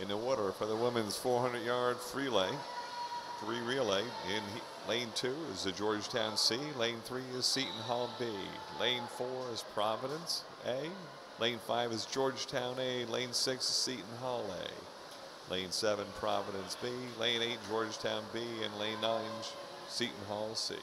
in the water for the women's 400 yard relay. Free relay. In lane two is the Georgetown C. Lane three is Seton Hall B. Lane four is Providence A. Lane five is Georgetown A. Lane six is Seton Hall A. Lane seven, Providence B. Lane eight, Georgetown B. And lane nine, Seton Hall C.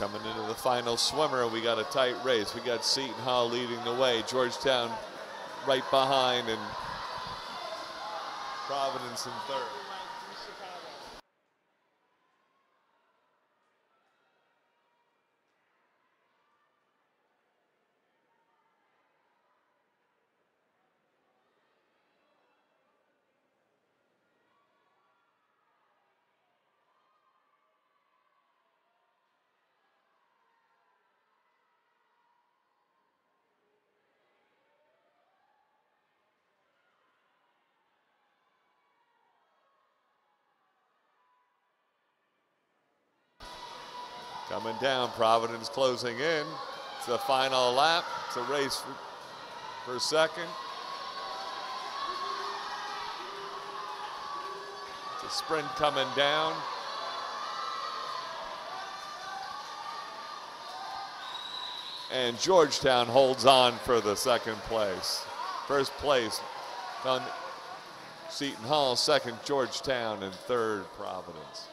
Coming into the final swimmer, we got a tight race. We got Seton Hall leading the way, Georgetown right behind, and Providence in third. Coming down, Providence closing in. It's the final lap. It's a race for, for second. It's a sprint coming down. And Georgetown holds on for the second place. First place on Seton Hall, second Georgetown, and third Providence.